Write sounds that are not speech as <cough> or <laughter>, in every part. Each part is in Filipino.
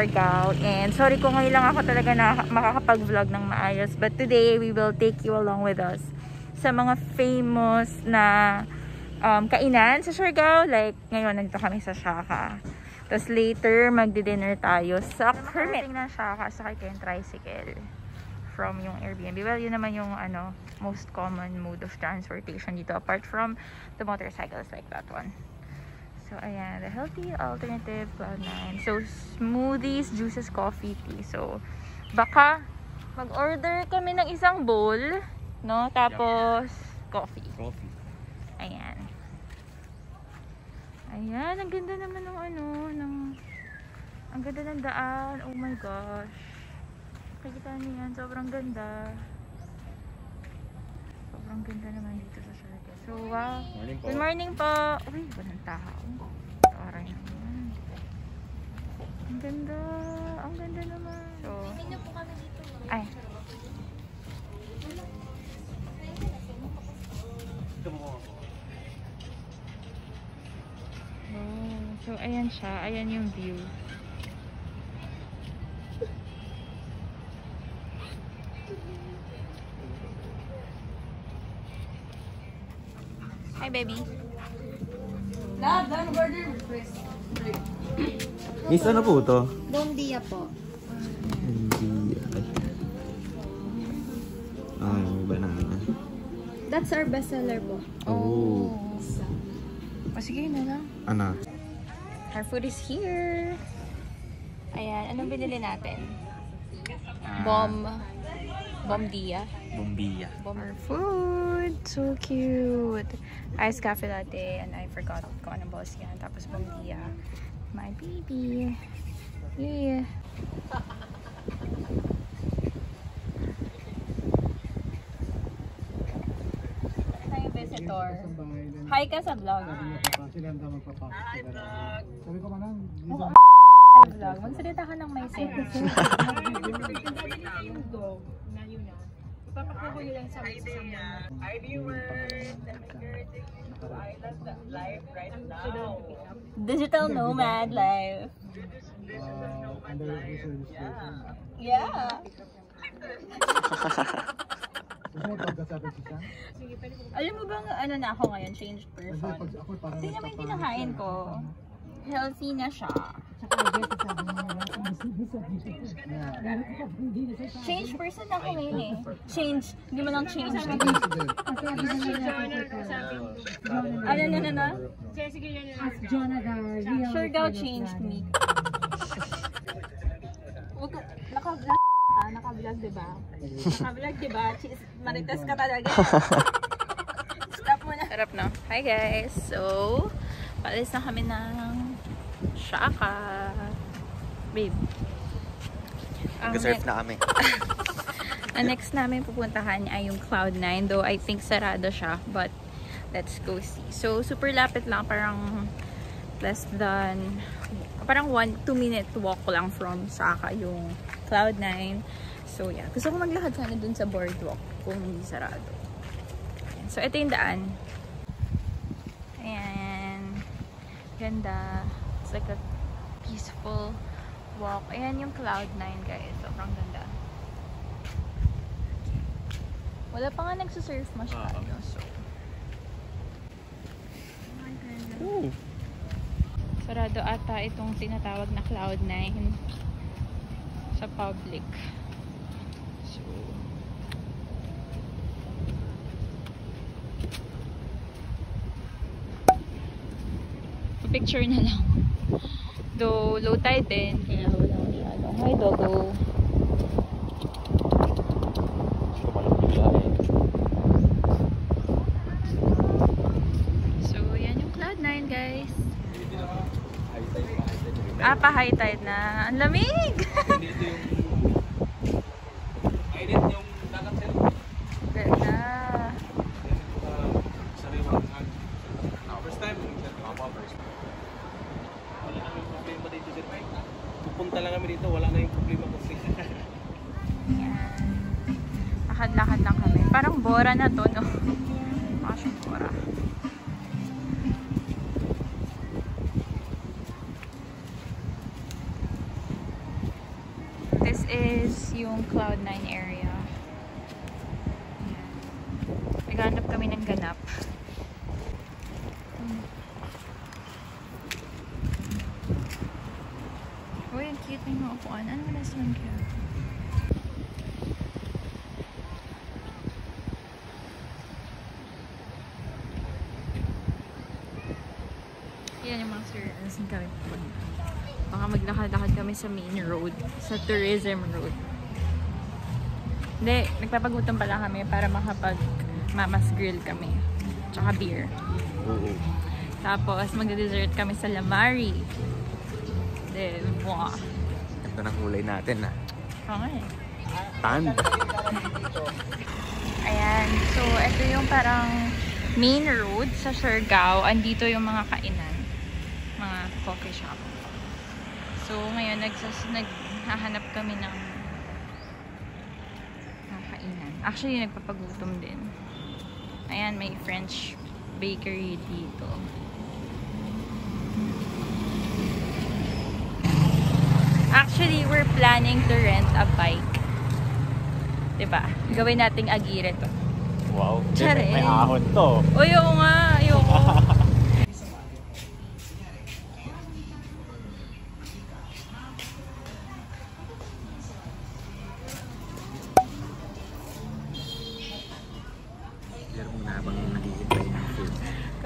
Siargao. And sorry kung ngayon lang ako talaga na makakapag-vlog ng maayos. But today, we will take you along with us sa mga famous na um, kainan sa Siargao. Like, ngayon, nandito kami sa Shaka. Tapos later, magdi-dinner tayo sa Kermit ng Shaka sa kay tricycle from yung Airbnb. Well, yun naman yung ano, most common mode of transportation dito apart from the motorcycles like that one. So, ayan. The healthy alternative, Cloud9. So, smoothies, juices, coffee, tea. So, baka mag-order kami ng isang bowl, no? Tapos, coffee. Coffee. Ayan. Ayan, ang ganda naman ng ano, ng... Ang ganda ng daan. Oh my gosh. Nakikita niyo yan, sobrang ganda. Sobrang ganda naman dito sa Siargao. So, wow. Morning po. Good morning po. Uy, tao. Naman. Ang ganda. Ang ganda naman. So, ay. Oh, so ayan siya. Ayan yung view. Hi, baby. Love, done order request. Miss, ano po to? Bom dia po. Hindi. Ay. Ah, may banana. That's our bestseller po. Oh. O sige na lang. Ana. Our food is here. Ayan, anong binili natin? Bomb. Bomb dia. Bombiya. Bomber food. So cute. Iced cafe latte and I forgot kung anong boss yan. Tapos bomb dia. My baby. Yeah. Hi ka sa vlog. Sabi ko manan, Hi vlog. Magsalita ka ng may sense. Hi viewers! I love the live right now. Digital nomad registration. Yeah. Sam? Alam mo bang ano na ako ngayon, changed person? Tingnan mo yung kinakain ko. Healthy na siya. Change person ako ngayon eh. Change. Hindi mo lang change. Ano na na na? Sure daw changed me. Naka-vlog ka? Naka-vlog diba? Naka-vlog diba? Marites ka talaga. Stop mo na. Sarap na. Hi guys. So, paalis na kami ng Shaka. Babe. Ang Nag-surf na kami. <laughs> ang next namin pupuntahan ay yung Cloud9. Though I think sarado siya. But let's go see. So super lapit lang. Parang less than parang 1 2 minute walk lang from Saka yung Cloud9. So yeah. Gusto ko maglakad sana dun sa boardwalk kung hindi sarado. So ito yung daan. Ayan. Ganda. It's like a peaceful walk. Ayan yung Cloud9 guys. Sobrang ganda. Wala pa nga nagsusurf masyado. So, Ooh. sarado ata itong tinatawag na Cloud9 sa public. So, picture na lang. Though low tide din, Dogo. So, yan yung Cloud9, guys. Ah, pa high tide na. Ang lamig! Edit yung dagat sir. Ganda. Sariwang First time, ako first time. Wala nang problema dito sir. Pupunta lang kami dito, wala na yung problema kasi. <laughs> Yan. Lakad-lakad lang kami. Parang bora na to, no? Siyang bora. This is yung Cloud9 area. Naghanap kami ng ganap. Hmm. Uy, ang cute na yung mga ba restaurant kaya? Yan yung mga sir. Saan kami? Baka maglakad-lakad kami sa main road. Sa tourism road. Hindi, nagpapagutom pala kami para makapag mamas grill kami. Tsaka beer. Oo. Tapos magde-dessert kami sa Lamari. Then, wow. Ganda ng kulay natin ah. Okay. Tan. Ayan. So, ito yung parang main road sa Siargao. Andito yung mga kainan. Mga coffee shop. So, ngayon, nagsas, naghahanap kami ng mga kainan. Actually, nagpapagutom din. Ayan, may French bakery dito. Actually, we're planning to rent a bike. Diba? Gawin nating agire to. Wow. Charing. May ahon to. Uy, oo nga. Ayoko.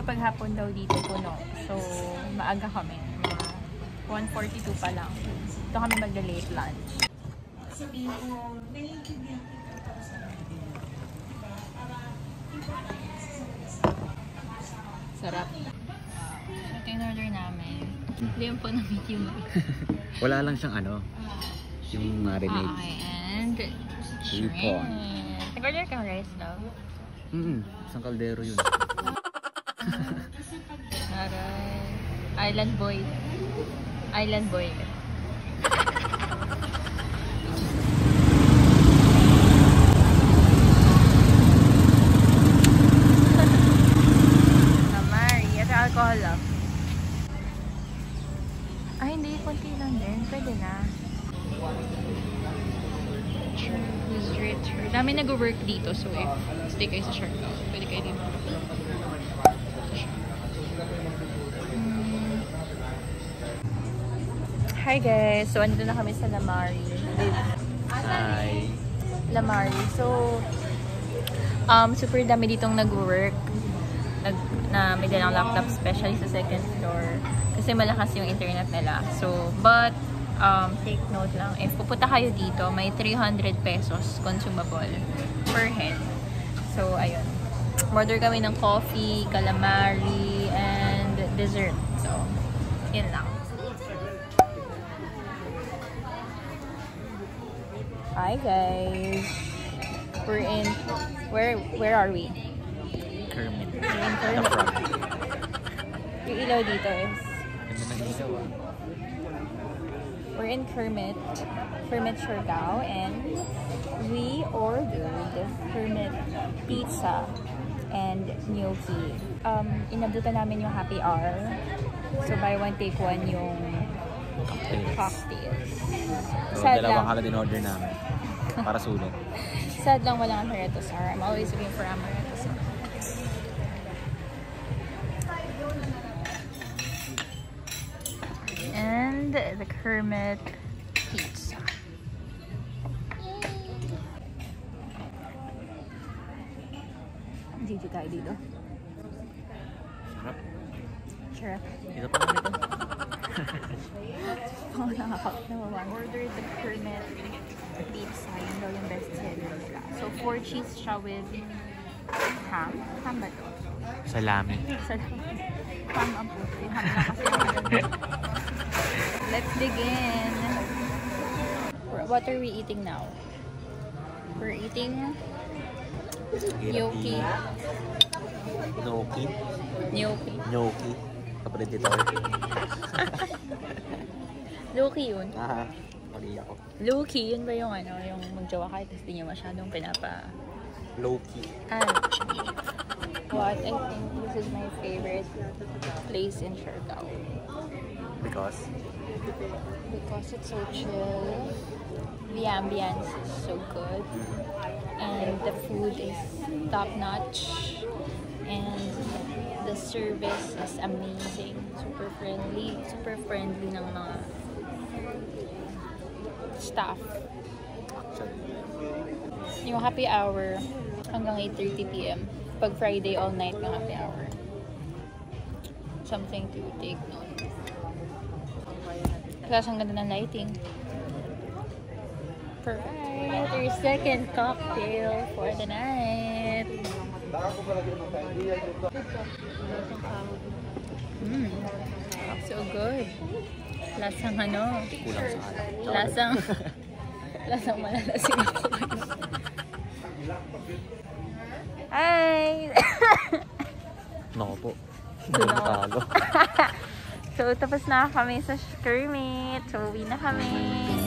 Kapag hapon daw dito puno. So, maaga kami. Mga 1.42 pa lang. Ito kami magla-late lunch. Sarap. So, ito yung order namin. Liam po na medium. Wala lang siyang ano. Yung marinade. Okay, and Shrimp. Nag-order kang rice daw? Mm Isang kaldero yun. <laughs> Aray. Island boy. Island boy. Amari. Ito alcohol lang. Ay, hindi. Kunti lang din. Pwede na. True. Dami nag-work dito. So, if stay kayo sa Siargao, pwede kayo dito. Mm. Hi guys! So, andito na kami sa Lamari. Hi. Lamari. So, um, super dami ditong nag-work. Nag, na may dalang laptop, especially sa second floor. Kasi malakas yung internet nila. So, but, um, take note lang, if pupunta kayo dito, may 300 pesos consumable per head. So, ayun. Order kami ng coffee, calamari, and dessert. So, yun lang. Hi guys. We're in where where are we? Kermit. We're in Kermit. Yung ilaw dito is Ganda ng ilaw ah. we're in Kermit, Kermit Siargao, and we ordered Kermit pizza and gnocchi. Um, inabutan namin yung happy hour. So buy one take one yung Cocktails. cocktails. So, Sad dalawang lang. halad in order namin. Para sulit. <laughs> Sad lang walang amaretto sour. I'm always looking for amaretto sour. And the Kermit pizza. Dito tayo dito. Sarap. Sure. Ito pa kami to. Oh, nakakatawa. Order the Kermit pizza. Yun daw yung best seller nila. So, four cheese siya with ham. Ham ba to? Salami. Salamat. Ham ang ham na kasi maganda. Let's begin. What are we eating now? We're eating gnocchi. Gnocchi. Gnocchi. Gnocchi. Kapredidor. <laughs> Loki yun. Ah, mali ako. Loki, yun ba yung ano, yung magjawa kayo tapos di nyo masyadong pinapa... Low-key. Ah, what I think this is my favorite place in Siargao. Because? because it's so chill. The ambience is so good. And the food is top notch. And service is amazing. Super friendly. Super friendly ng mga staff. Yung happy hour hanggang 8.30pm. Pag Friday, all night yung happy hour. Something to take note. Plus, ang ganda ng lighting. Perfect. Your second cocktail for the night. Mm. So good. Lasang ano? Kulang sa alam. Lasang... <laughs> lasang malalasing ako. Hi! <laughs> Nako po. Doon ako. Talo. so, tapos na kami sa Kermit. So, uwi na kami. Uwi na kami!